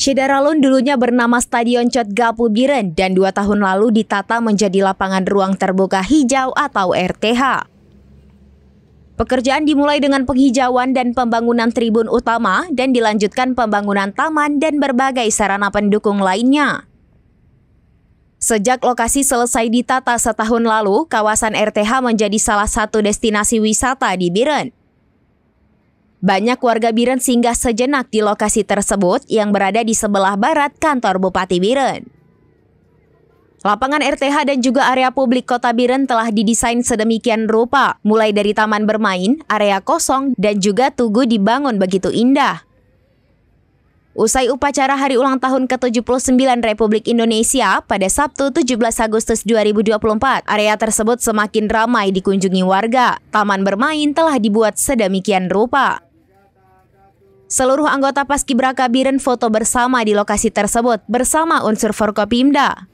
Syedaralun dulunya bernama Stadion Cot Gapu Biren dan dua tahun lalu ditata menjadi lapangan ruang terbuka hijau atau RTH. Pekerjaan dimulai dengan penghijauan dan pembangunan tribun utama dan dilanjutkan pembangunan taman dan berbagai sarana pendukung lainnya. Sejak lokasi selesai ditata setahun lalu, kawasan RTH menjadi salah satu destinasi wisata di Biren. Banyak warga Biren singgah sejenak di lokasi tersebut yang berada di sebelah barat kantor Bupati Biren. Lapangan RTH dan juga area publik Kota Biren telah didesain sedemikian rupa, mulai dari taman bermain, area kosong, dan juga tugu dibangun begitu indah. Usai upacara hari ulang tahun ke-79 Republik Indonesia pada Sabtu 17 Agustus 2024, area tersebut semakin ramai dikunjungi warga. Taman bermain telah dibuat sedemikian rupa. Seluruh anggota Paskibraka Biren foto bersama di lokasi tersebut bersama unsur Forkopimda.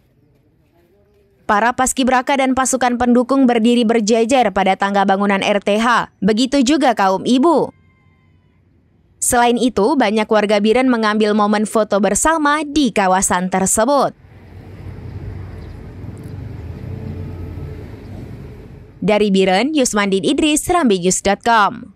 Para paskibraka dan pasukan pendukung berdiri berjejer pada tangga bangunan RTH. Begitu juga kaum ibu. Selain itu, banyak warga Biren mengambil momen foto bersama di kawasan tersebut. Dari Biren, Yusmandin Idris, Rambinews.com.